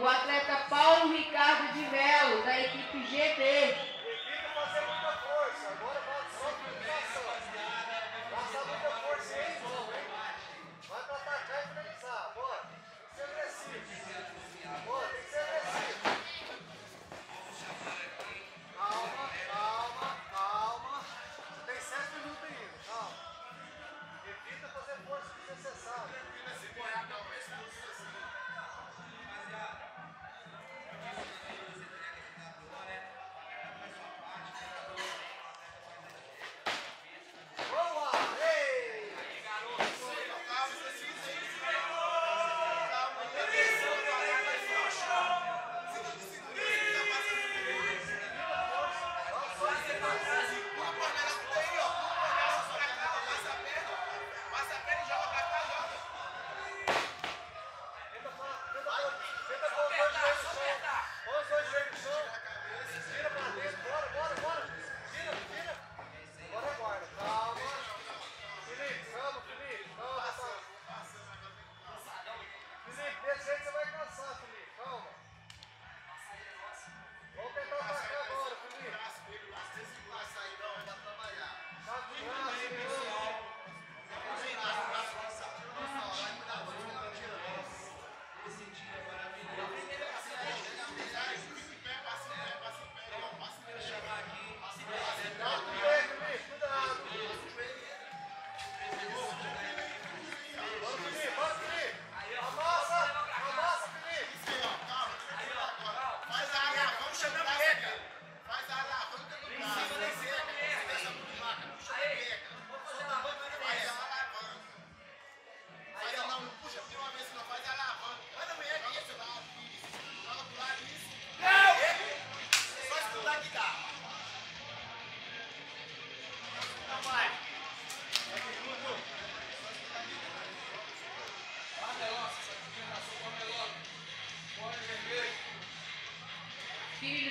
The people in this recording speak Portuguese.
o atleta Paulo Ricardo de Melo, da equipe GT. Põe os dois joelhos no chão. Tira pra dentro, bora, bora.